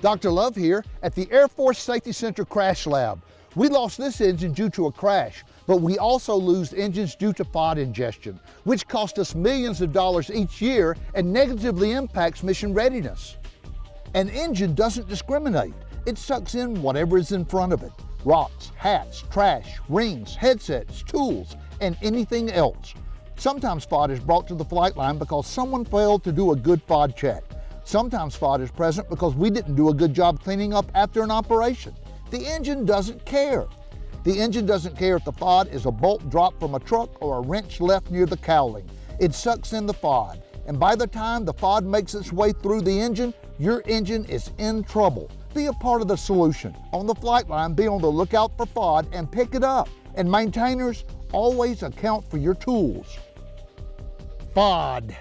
Dr. Love here at the Air Force Safety Center Crash Lab. We lost this engine due to a crash, but we also lose engines due to FOD ingestion, which cost us millions of dollars each year and negatively impacts mission readiness. An engine doesn't discriminate. It sucks in whatever is in front of it. Rocks, hats, trash, rings, headsets, tools, and anything else. Sometimes FOD is brought to the flight line because someone failed to do a good FOD check. Sometimes FOD is present because we didn't do a good job cleaning up after an operation. The engine doesn't care. The engine doesn't care if the FOD is a bolt dropped from a truck or a wrench left near the cowling. It sucks in the FOD, and by the time the FOD makes its way through the engine, your engine is in trouble. Be a part of the solution. On the flight line, be on the lookout for FOD and pick it up. And maintainers, always account for your tools. FOD.